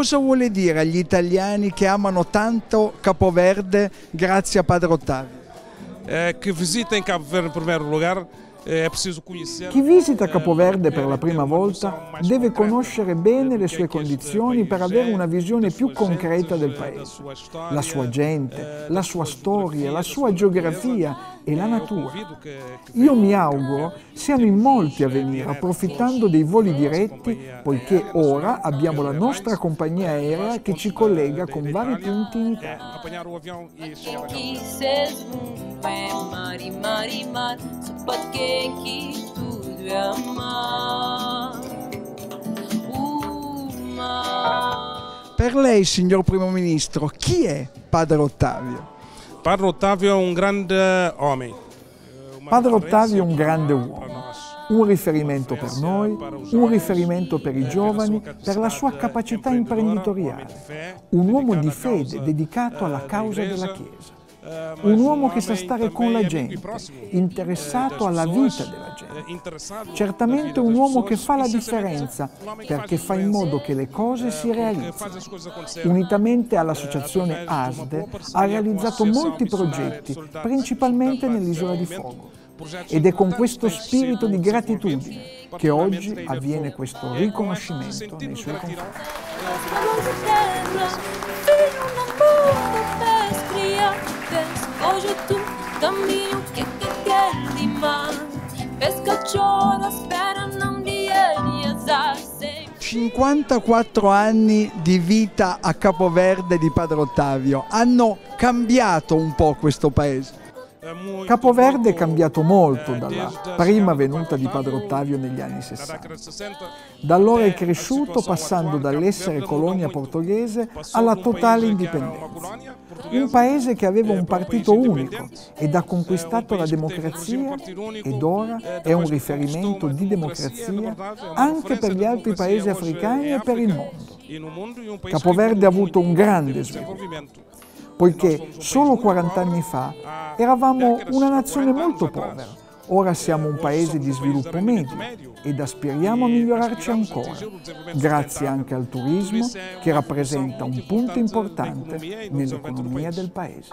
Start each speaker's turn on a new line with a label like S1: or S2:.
S1: cosa vuole dire agli italiani che amano tanto Capoverde grazie a Padre Ottavio?
S2: Eh, che visitem Cabo Verde preciso conhecer.
S3: Chi visita Capoverde per la prima volta deve conoscere bene le sue condizioni per avere una visione più concreta del paese, la sua gente, la sua storia, la sua geografia e la natura. Io mi auguro siano in molti a venire approfittando dei voli diretti poiché ora abbiamo la nostra compagnia aerea che ci collega con vari punti in Italia.
S1: Per lei, signor Primo Ministro, chi è Padre Ottavio?
S2: Padre Ottavio è un grande uomo.
S3: Padre Ottavio è un grande uomo, un riferimento per noi, un riferimento per i giovani, per la sua capacità imprenditoriale, un uomo di fede dedicato alla causa della Chiesa. Un uomo che sa stare con la gente, interessato alla vita della gente. Certamente un uomo che fa la differenza perché fa in modo che le cose si realizzino. Unitamente all'associazione ASDE ha realizzato molti progetti, principalmente nell'isola di Fogo. Ed è con questo spirito di gratitudine che oggi avviene questo riconoscimento nei suoi confronti.
S4: Pescatore spera non di azar sempre
S1: 54 anni di vita a Capoverde di Padre Ottavio hanno cambiato un po' questo paese.
S3: Capoverde è cambiato molto dalla prima venuta di Padre Ottavio negli anni 60. Da allora è cresciuto passando dall'essere colonia portoghese alla totale indipendenza. Un paese che aveva un partito unico ed ha conquistato la democrazia ed ora è un riferimento di democrazia anche per gli altri paesi africani e per il mondo. Capoverde ha avuto un grande sviluppo poiché solo 40 anni fa eravamo una nazione molto povera. Ora siamo un paese di sviluppo medio ed aspiriamo a migliorarci ancora, grazie anche al turismo che rappresenta un punto importante nell'economia del paese.